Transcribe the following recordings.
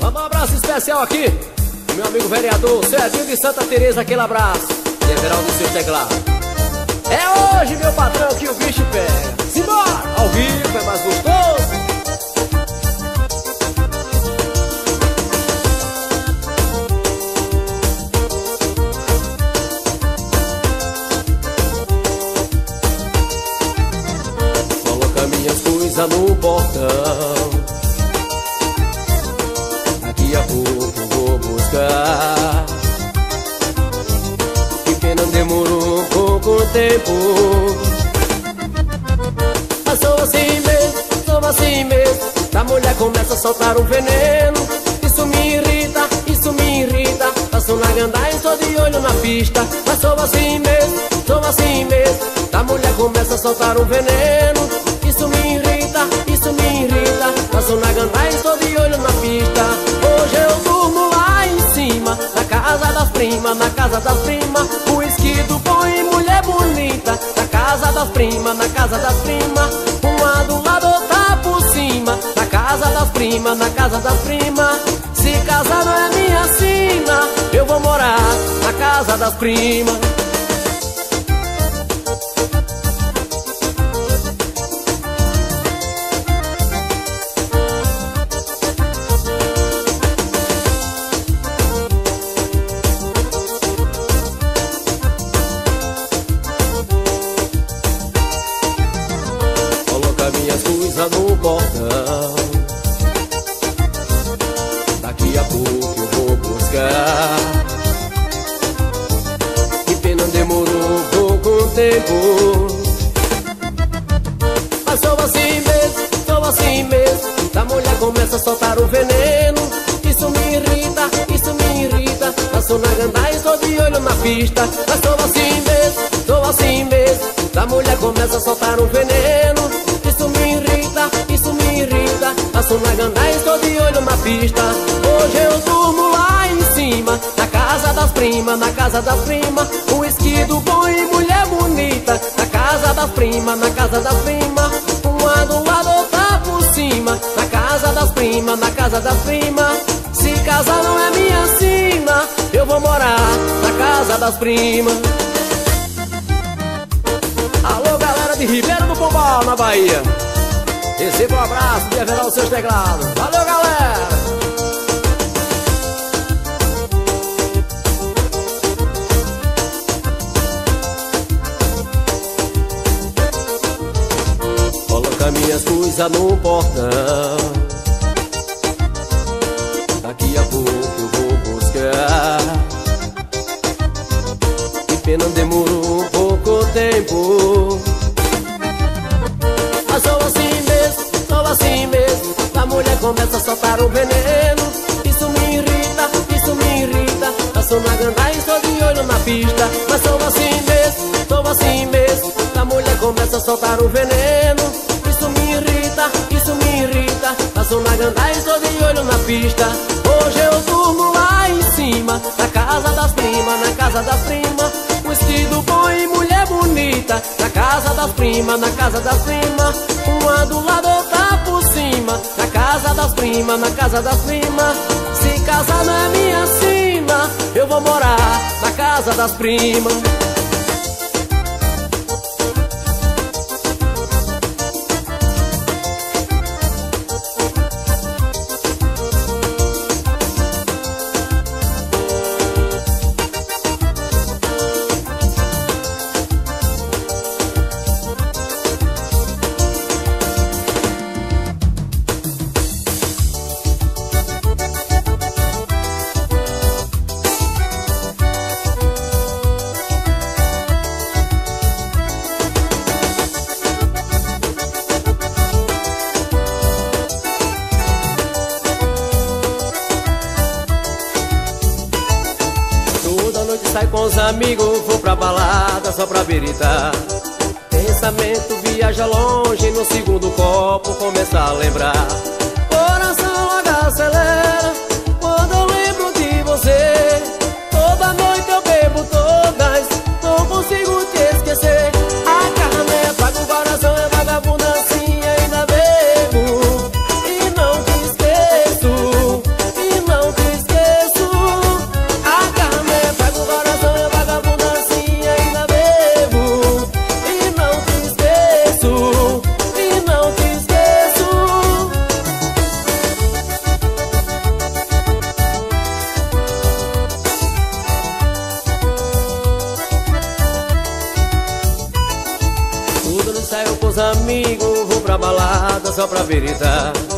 Manda um abraço especial aqui meu amigo vereador Cedinho de Santa Teresa, aquele abraço. General do seu teclado. É hoje, meu patrão, que o bicho pega. Simbora! Ao vivo é mais gostoso. Coloca minhas coisas no portão Daqui a pouco vou buscar. Que pena demorou pouco tempo Mas sou assim mesmo, sou assim mesmo. A mulher começa a soltar um veneno. Isso me irrita, isso me irrita. Passo na gandaia, estou de olho na pista. Mas sou assim mesmo, sou assim mesmo. A mulher começa a soltar um veneno Isso me irrita, isso me irrita. Na gandaia, estou de olho na pista Hoje eu durmo lá em cima Na casa das primas, na casa das primas. O esquido põe mulher bonita. Na casa das primas, na casa das primas. Uma do lado, outra por cima. Na casa das primas, na casa das primas. Se casar não é minha sina. Eu vou morar na casa das primas primas, na casa das primas Uma do lado, outra por cima. Na casa das primas, na casa das primas Se casar não é minha sina Eu vou morar na casa das primas Alô galera de Ribeiro do Pombal, na Bahia. Receba um abraço de Everal os seus teclados. Valeu galera! Minhas coisas no portão. Daqui a pouco eu vou buscar. Que pena demorou pouco tempo. Mas sou assim mesmo, sou assim mesmo. A mulher começa a soltar o veneno. Isso me irrita, isso me irrita. Passo na gandaia e estou de olho na pista. Mas sou assim mesmo, sou assim mesmo. A mulher começa a soltar o veneno Passo na e estou de olho na pista. Hoje eu durmo lá em cima Na casa das primas, na casa das primas O esquido bom e mulher bonita Na casa das primas, na casa das primas Uma do lado, outra por cima Na casa das primas, na casa das primas Se casar é minha sina Eu vou morar na casa das primas balada só pra veritar. Pensamento viaja longe, no segundo copo começa a lembrar. Só pra veritar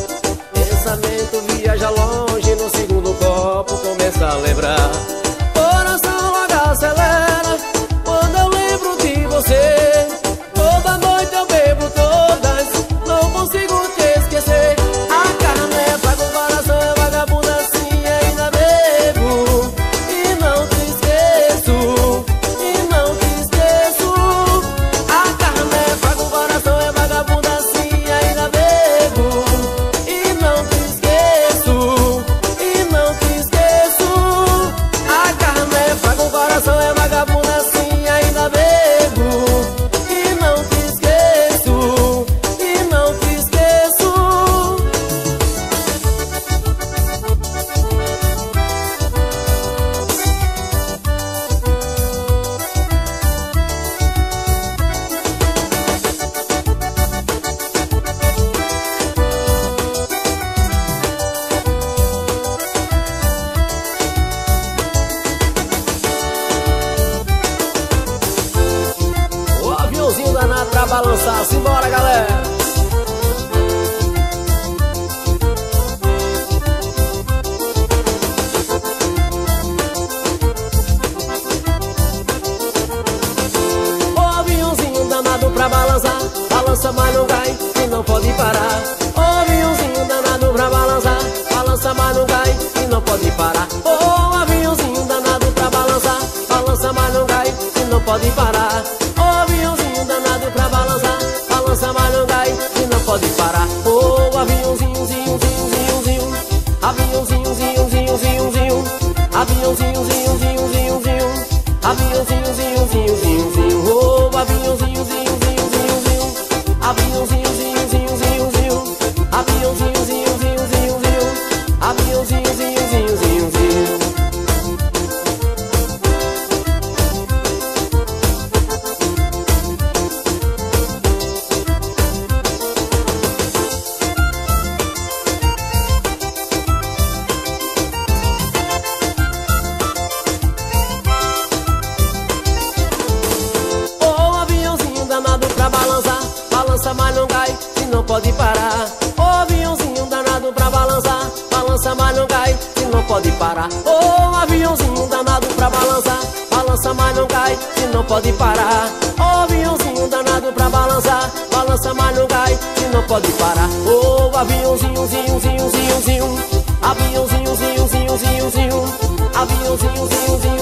Vamos embora, galera! pode parar. Oh, aviãozinho danado pra balançar. Balança, mas não cai, se não pode parar. Oh, aviãozinho danado pra balançar. Balança, mas não cai, se não pode parar. Oh, aviãozinho, zinho, zinho, zinho, zinho. Aviãozinho, zinho, zinho, zinho, zinho. Aviãozinho, zinho, zinho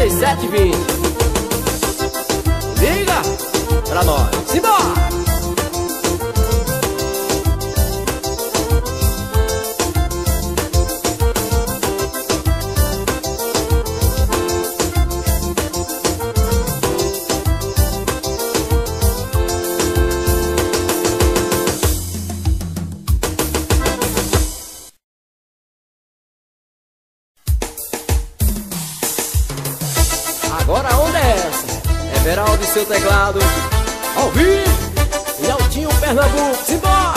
4720. Liga pra nós. Agora onde é essa? Everaldo e seu teclado. Ao vivo! E Altinho Pernambuco, simbora!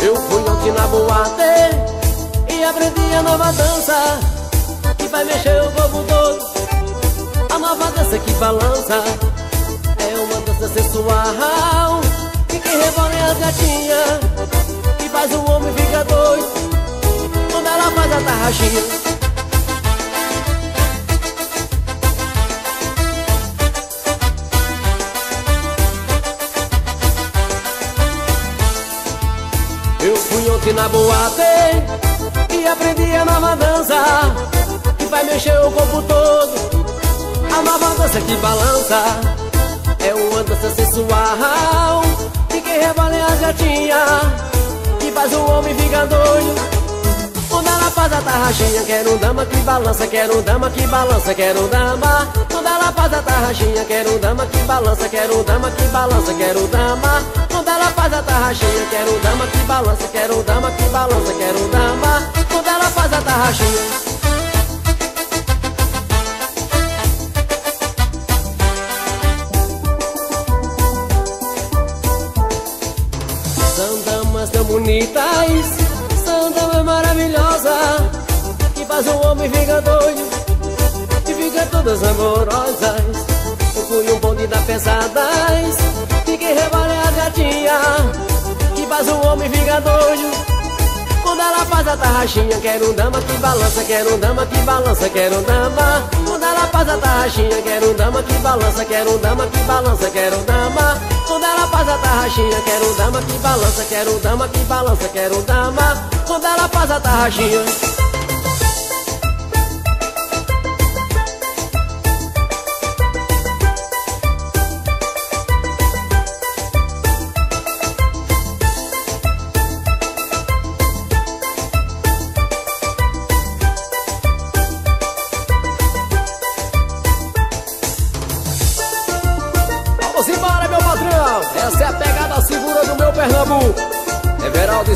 Eu fui ontem na boate e aprendi a nova dança que vai mexer o povo todo. A nova dança que balança é uma dança sensual que quem rebola é as gatinhas que faz o homem ficar doido mas a tarraxinha. Eu fui ontem na boate e aprendi a nova dança Que vai mexer o corpo todo. A nova dança que balança É uma dança sensual. E que rebalha as gatinhas Que faz o homem ficar doido faz a tarraxinha, quero dama que balança, quero dama que balança, quero dama. Quando ela faz a tarraxinha, quero dama que balança, quero dama que balança, quero dama. Quando ela faz a tarraxinha, quero dama que balança, quero dama que balança, quero dama. Quando ela faz a tarraxinha. São damas tão bonitas Faz um homem ficar doido E fica todas amorosas Eu fui um bonde da pesadas Fiquei rebolei a gatinha Que faz um homem ficar doido quando ela faz a tarraxinha, quero dama que balança, quero dama que balança, quero dama. Quando ela faz a tarraxinha, quero dama que balança, quero dama que balança, quero dama. Quando ela faz a tarraxinha, quero dama que balança, quero dama que balança, quero dama. Quando ela faz a tarraxinha.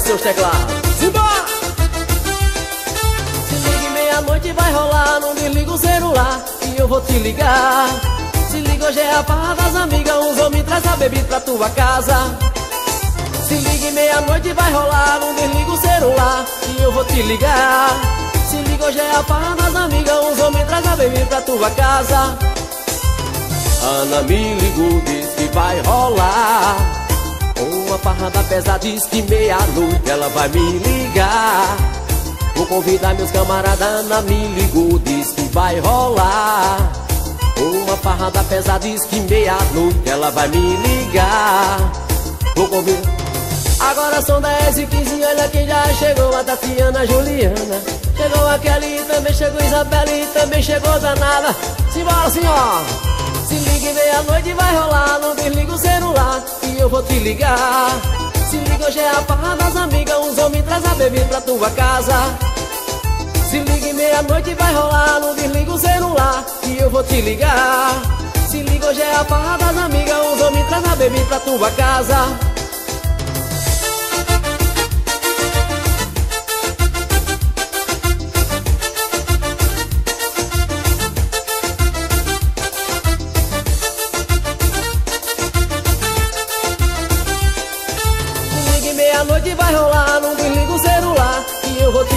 Seus teclados. Simbora! Se ligue meia-noite vai rolar, não desliga o celular e eu vou te ligar. Se liga hoje é a farra das amigas, uns homens traz a bebida pra tua casa. Se ligue meia-noite vai rolar, não desliga o celular e eu vou te ligar. Se liga hoje é a farra das amigas, uns homens traz a bebida pra tua casa. Ana me ligou, diz que vai rolar. Farrada pesa, diz que meia-noite ela vai me ligar. Vou convidar meus camaradas, Ana me ligou, diz que vai rolar. Uma farrada pesa, diz que meia-noite ela vai me ligar. Vou convidar. Agora são 10 e 15, olha quem já chegou A Tatiana, Juliana. Chegou a Kelly, também chegou Isabela E também chegou Danada. Simbora, senhor se liga meia-noite vai rolar, não desliga o celular e eu vou te ligar. Se liga hoje é a farra das amigas, uns homens traz a bebida pra tua casa. Se liga meia-noite vai rolar, não desliga o celular e eu vou te ligar. Se liga hoje é a farra das amigas, uns homens traz a bebida pra tua casa.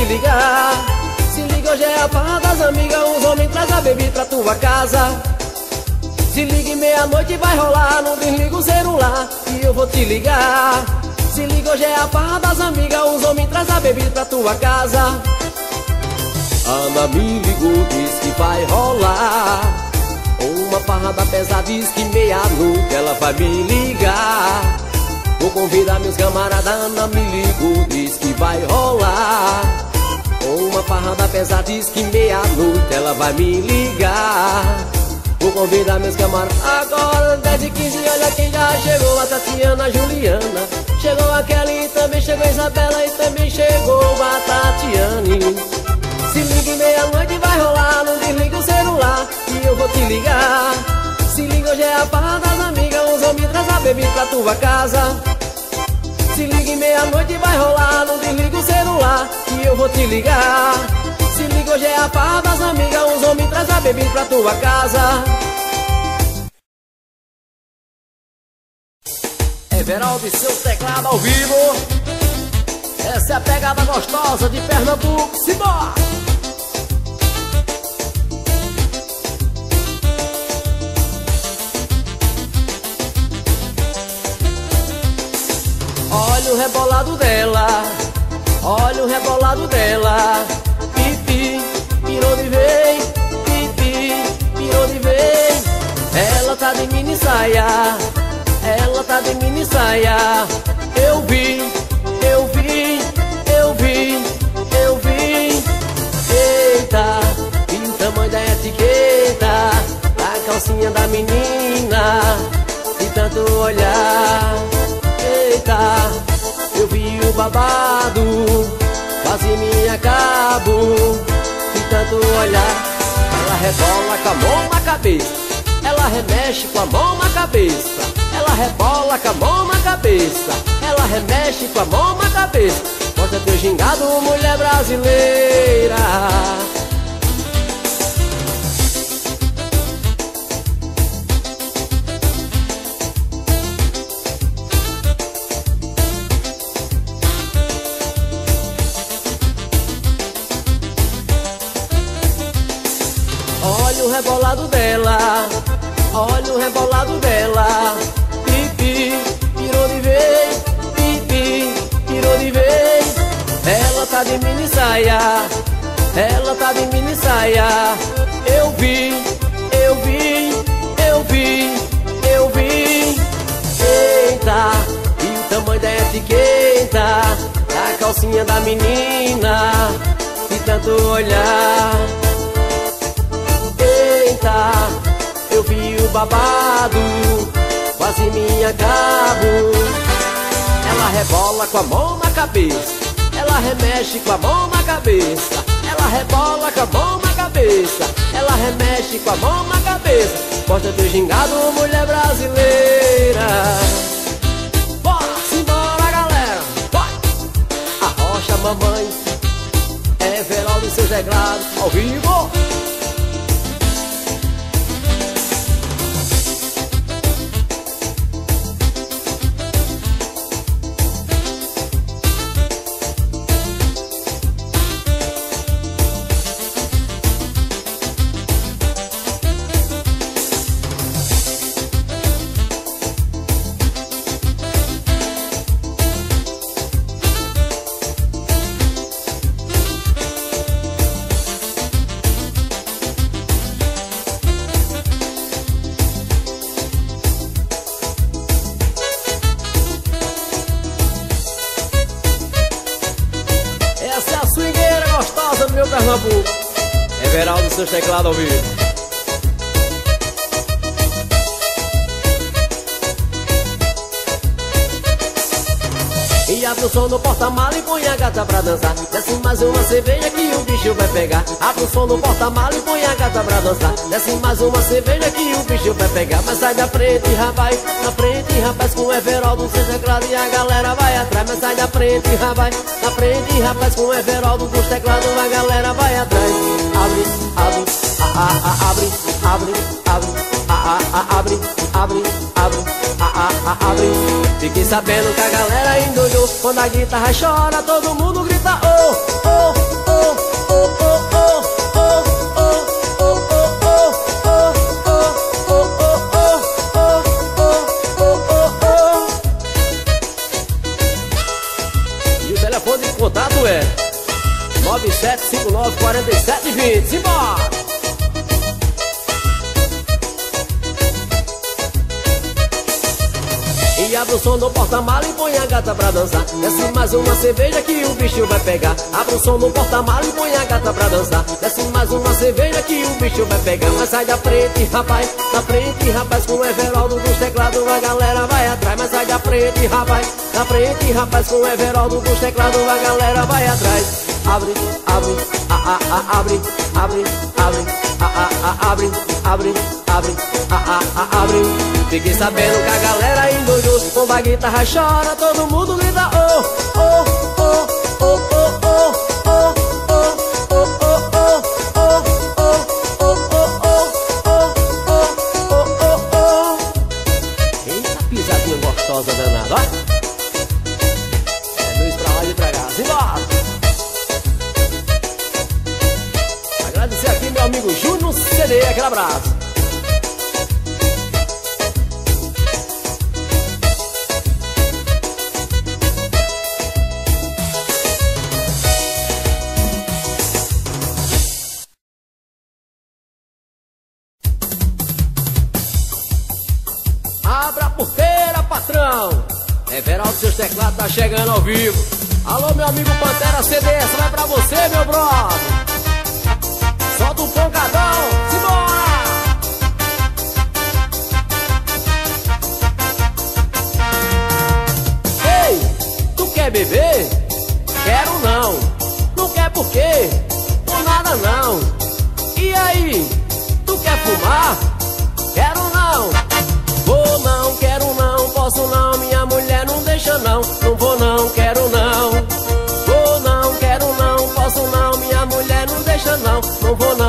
Ligar. Se liga, hoje é a farra das amigas Os homens traz a bebida pra tua casa. Se liga meia-noite vai rolar Não desliga o celular e eu vou te ligar. Se liga, hoje é a farra das amigas Os homens traz a bebida pra tua casa. Ana me ligou, diz que vai rolar. Uma farra da pesa diz que meia-noite ela vai me ligar Vou convidar meus camaradas, Ana me ligou, diz que vai rolar. Uma farrada pesada diz que meia-noite ela vai me ligar. Vou convidar meus camaradas agora 10 e 15 Olha quem já chegou, a Tatiana, a Juliana. Chegou a Kelly, também chegou a Isabela E também chegou a Tatiane. Se liga meia-noite vai rolar Não desliga o celular e eu vou te ligar. Se liga hoje é a farra das amigas Uns bebida pra tua casa se liga meia-noite vai rolar, não desliga o celular e eu vou te ligar. Se liga hoje é a farra das amigas, uns homens traz a bebida pra tua casa. Everaldo seu teclado ao vivo. Essa é a pegada gostosa de Pernambuco. Simbora! Olha o rebolado dela, olha o rebolado dela. Pipi, pirou de vez, pipi, pirou de vez. Ela tá de mini saia, ela tá de mini saia. Eu vi, eu vi, eu vi, eu vi. Eita, e o tamanho da etiqueta, da calcinha da menina, e tanto olhar. Eita eu vi o babado, quase me acabo De tanto olhar, ela rebola com a mão na cabeça Ela remexe com a mão na cabeça. Ela rebola com a mão na cabeça Ela remexe com a mão na cabeça. Mostra teu gingado, mulher brasileira rebolado dela. Olha o rebolado dela. Pipi, pirou de vez. Pipi, pirou de vez. Ela tá de mini saia. Ela tá de mini saia. Eu vi, eu vi, eu vi, eu vi. Eita, e o tamanho da etiqueta Da calcinha da menina De tanto olhar eu vi o babado Quase me acabo. Ela rebola com a mão na cabeça Ela remexe com a mão na cabeça. Ela rebola com a mão na cabeça Ela remexe com a mão na cabeça. Gosta do gingado, mulher brasileira. Bora, simbora galera, vai! Arrocha mamãe É Verão dos seus teclados ao vivo Ao vivo. E abre o som no porta-mala e põe a gata pra dançar. Desce mais uma cerveja que o bicho vai pegar. Abre o som no porta-mala e põe a gata pra dançar. Desce mais uma cerveja que o bicho vai pegar. Mas sai da frente, rapaz, na frente, rapaz Com o Everaldo, seja claro e a galera vai atrás. Mas sai da frente, rapaz, na frente, rapaz Com o Everaldo, dos teclados, a galera vai atrás. Abre, abre, abre, abre, abre abre, abre, abre, abre. Fiquei sabendo que a galera endoidou Quando a guitarra chora, todo mundo grita oh, oh, oh, oh, oh, oh. E o telefone de contato é 9759 4720. Simbora! Abre o som no porta-mala e põe a gata pra dançar. Desce mais uma cerveja que o bicho vai pegar. Abre o som no porta-mala e põe a gata pra dançar. Desce mais uma cerveja que o bicho vai pegar. Mas sai da frente, rapaz, da frente, rapaz Com o Everaldo dos teclados a galera vai atrás. Mas sai da frente, rapaz, da frente, rapaz Com o Everaldo dos teclados a galera vai atrás. Abre, abre, a, a, a, abre, abre, abre, abre, abre, abre, abre Fiquei sabendo que a galera endoidou Com a guitarra chora, todo mundo grita oh, oh, oh, oh, oh, oh, oh, Eita pisadinha gostosa danada, ó CD, aquele abraço Everaldo, seus teclados tá chegando ao vivo. Alô, meu amigo Pantera CDS, vai pra você, meu brother. Solta um pancadão, quer beber? Quero não. Não quer por quê? Por nada não. E aí, tu quer fumar? Quero não. Vou não, quero não, posso não, minha mulher não deixa não. Não vou não, quero não. Vou não, quero não, posso não, minha mulher não deixa não. Não vou não,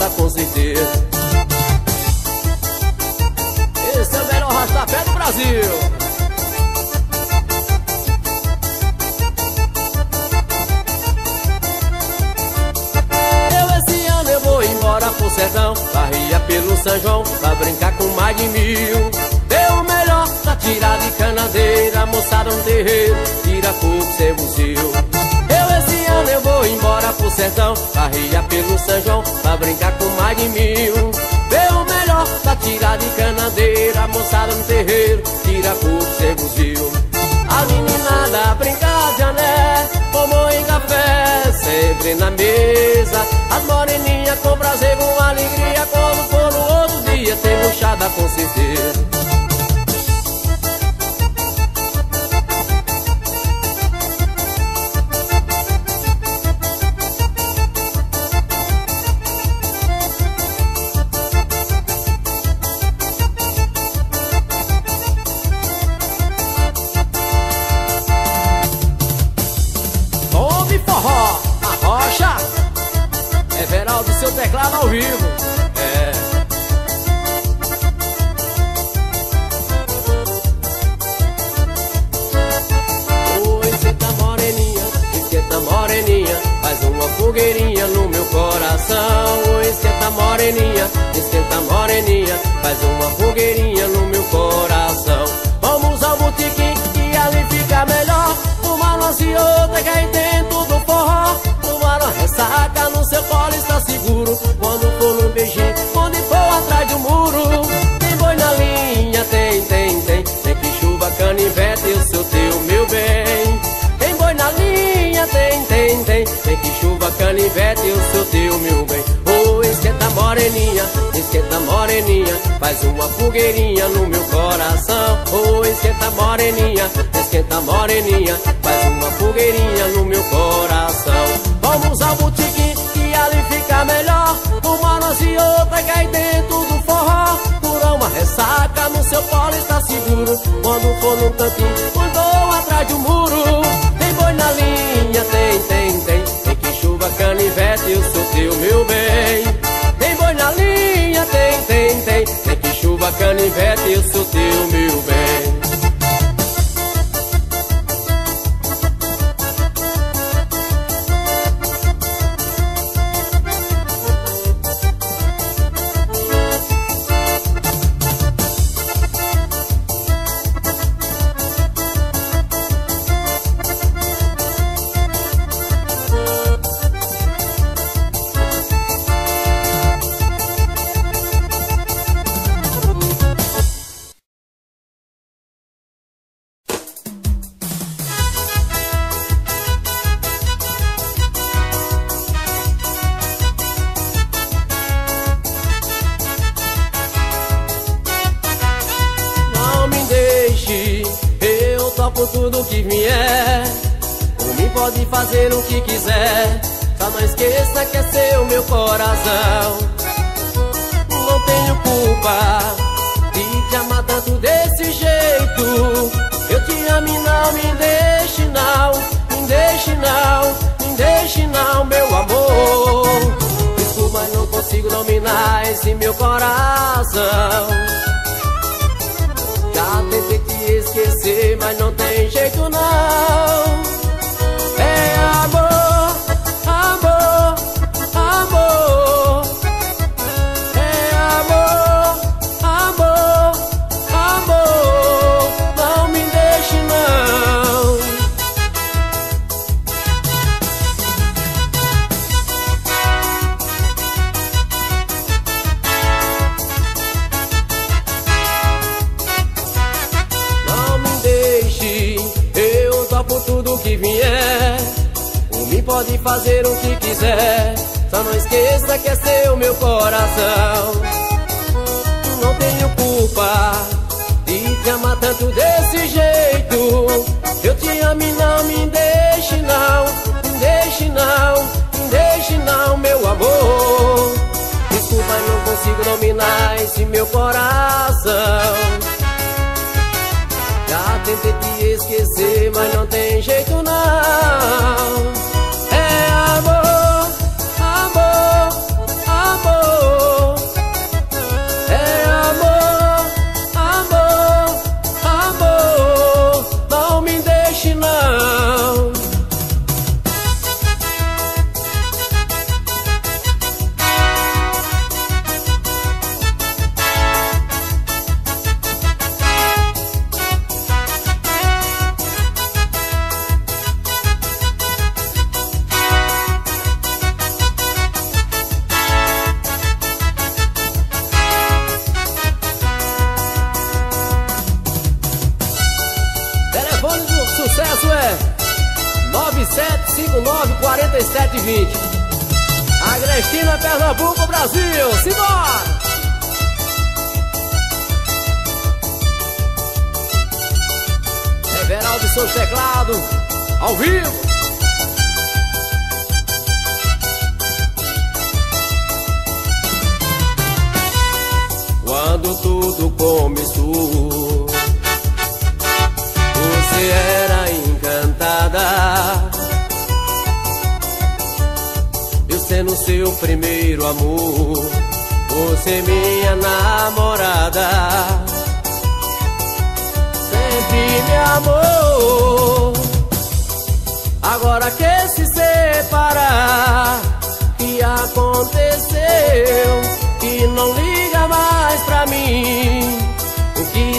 buchada com certeza. Esse é o melhor rastapé do Brasil. Eu esse ano eu vou embora pro sertão Barria pelo São João Pra brincar com mais de mil Deu o melhor pra tirar de canadeira Moçada no terreiro Tira fogo, seu fuzil Ano eu vou embora pro sertão Barria pelo São João Pra brincar com mais de mil Deu o melhor pra tirar de canadeira Moçada no terreiro Tira fogo, seu fuzil a meninada brinca de ané, tomou em café, sempre na mesa. As moreninhas com prazer, com alegria, quando for no outro dia, tem buchada com certeza. Coração. Oi, esquenta moreninha, esquenta moreninha, faz uma fogueirinha no meu coração. Vamos ao botequim que ali fica melhor. Uma lance e outra que aí dentro do forró. Uma ressaca no seu colo está seguro. Quando canivete, eu sou teu, meu bem. Oh, esquenta moreninha, esquenta moreninha. Faz uma fogueirinha no meu coração. Oh, esquenta moreninha, esquenta moreninha. Faz uma fogueirinha no meu coração. Vamos ao botequim que ali fica melhor. Uma noite e outra aí dentro do forró. Por uma ressaca no seu polo está seguro. Quando for num cantinho, andou atrás de um muro. Tem boi na linha, Ivete, eu sou teu, meu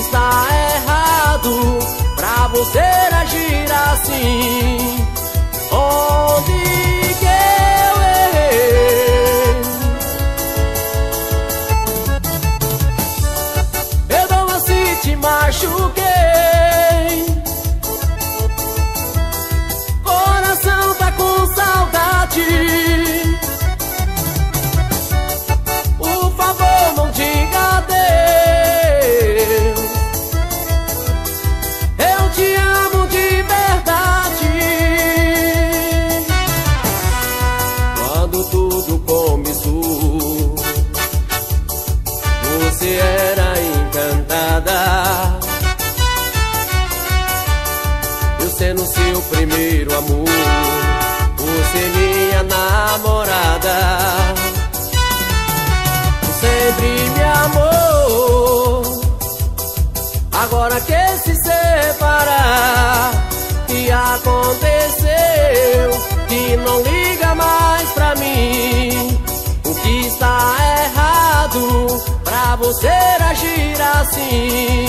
está errado pra você agir assim. Onde nada. Sempre me amou Agora que se separar Que aconteceu Que não liga mais pra mim. O que está errado Pra você agir assim?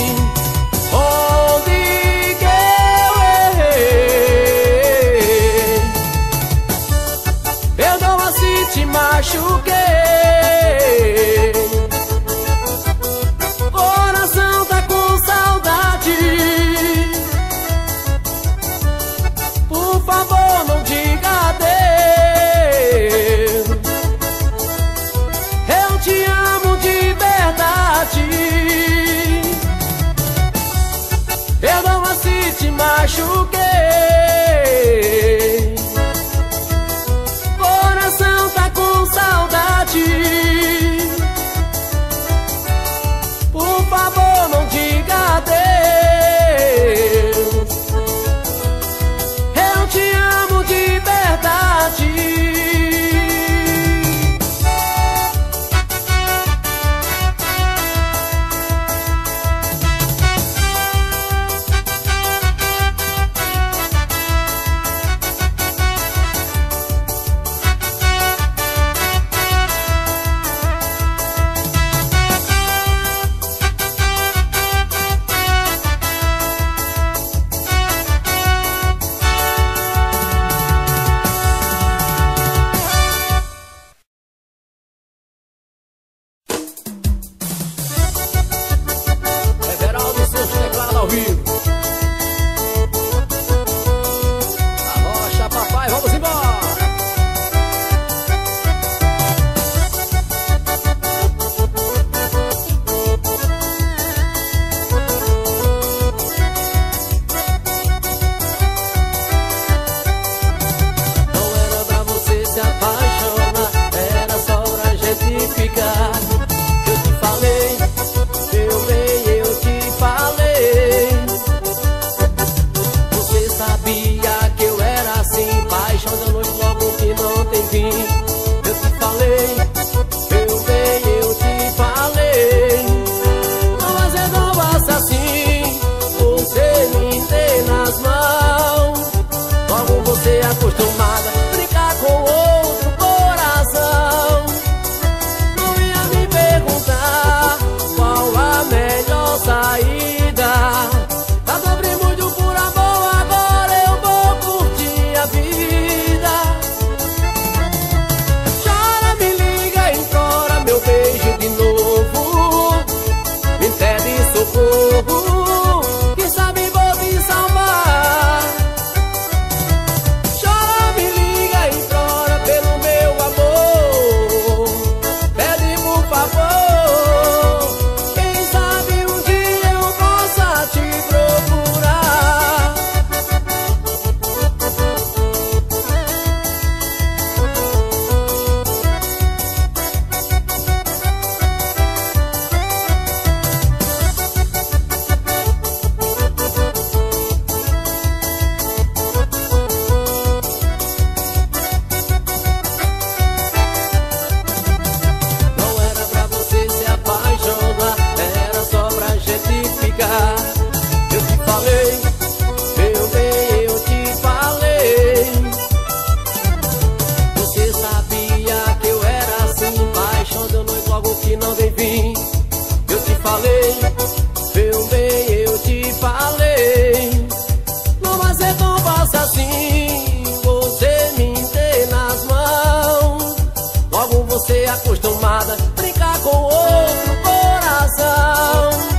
você acostumada brincar com outro coração.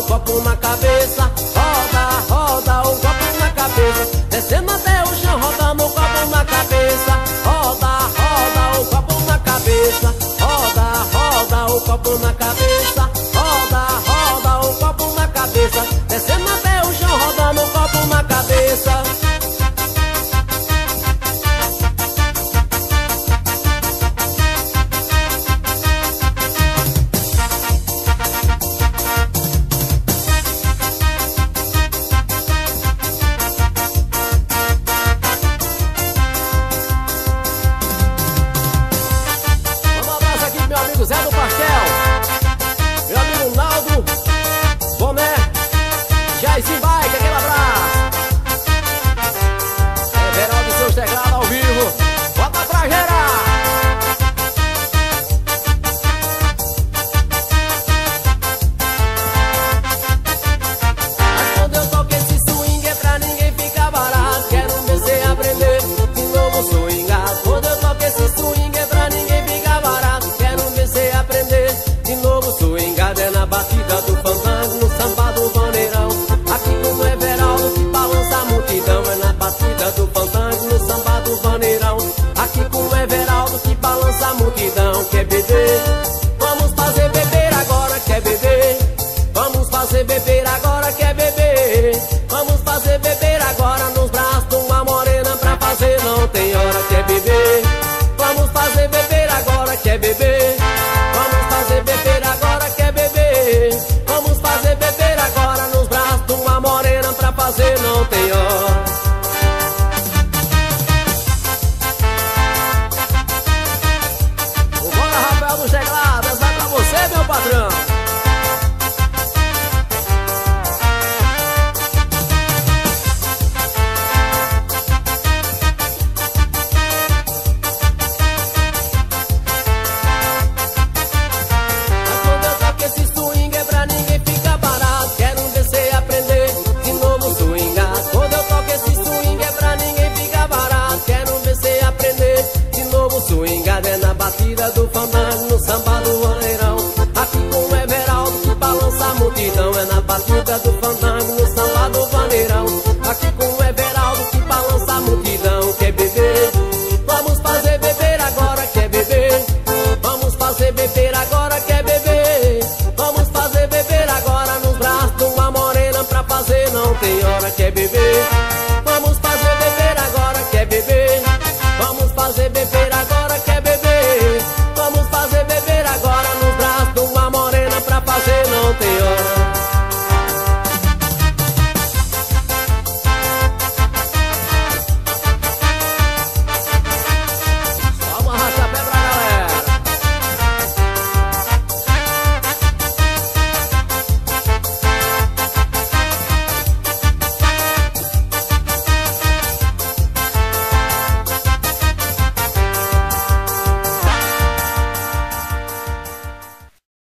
o copo na cabeça. Roda, roda o copo na cabeça. Descendo até o chão, rodando o copo na cabeça. Roda, roda o copo na cabeça. Roda, roda o copo na cabeça.